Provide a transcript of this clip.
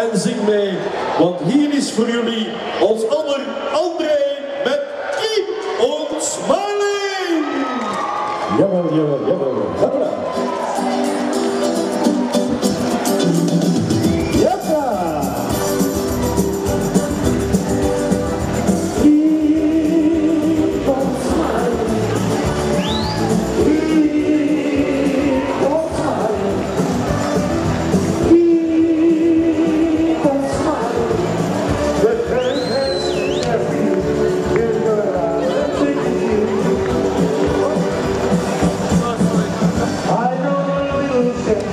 en zing mee. Want hier is voor jullie ons aller André met Keep on Smiling. Jawel, jawel, jawel.